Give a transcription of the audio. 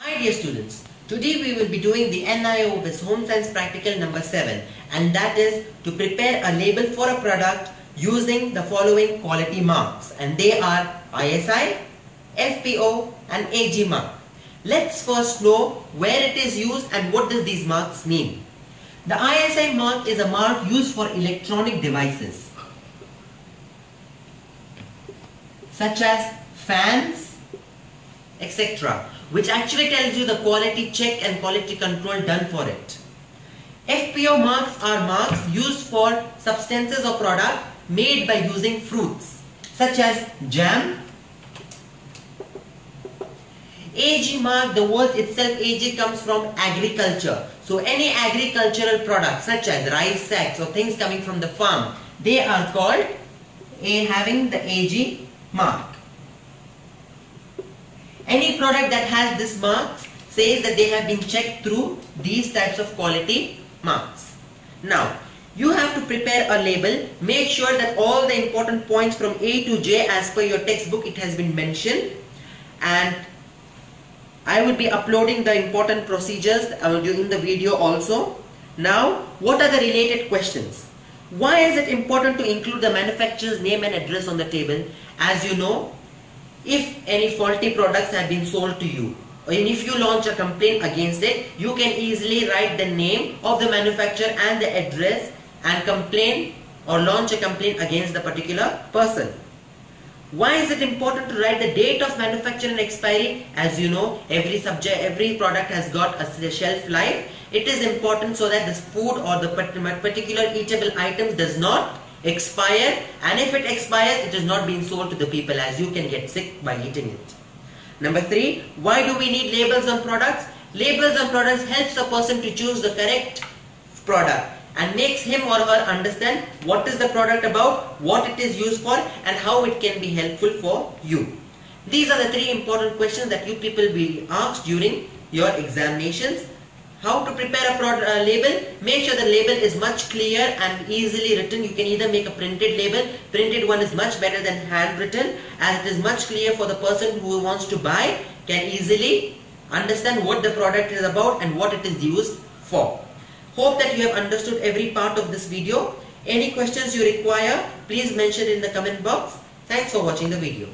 Hi dear students, today we will be doing the NIOS Home Science Practical number 7 and that is to prepare a label for a product using the following quality marks and they are ISI, FPO and AG mark. Let's first know where it is used and what does these marks mean. The ISI mark is a mark used for electronic devices such as fans, etc which actually tells you the quality check and quality control done for it. FPO marks are marks used for substances or product made by using fruits such as jam. AG mark, the word itself AG comes from agriculture. So any agricultural product such as rice sacks or things coming from the farm, they are called a having the AG mark. Product that has this mark says that they have been checked through these types of quality marks. Now, you have to prepare a label. Make sure that all the important points from A to J as per your textbook it has been mentioned. And I will be uploading the important procedures uh, during the video also. Now, what are the related questions? Why is it important to include the manufacturer's name and address on the table? As you know, if any faulty products have been sold to you and if you launch a complaint against it you can easily write the name of the manufacturer and the address and complain or launch a complaint against the particular person. Why is it important to write the date of manufacture and expiry? As you know every subject every product has got a shelf life. It is important so that this food or the particular eatable items does not expire and if it expires it is not being sold to the people as you can get sick by eating it. Number three, why do we need labels on products? Labels on products helps a person to choose the correct product and makes him or her understand what is the product about, what it is used for and how it can be helpful for you. These are the three important questions that you people will be asked during your examinations how to prepare a product, uh, label? Make sure the label is much clear and easily written. You can either make a printed label. Printed one is much better than handwritten as it is much clear for the person who wants to buy can easily understand what the product is about and what it is used for. Hope that you have understood every part of this video. Any questions you require, please mention in the comment box. Thanks for watching the video.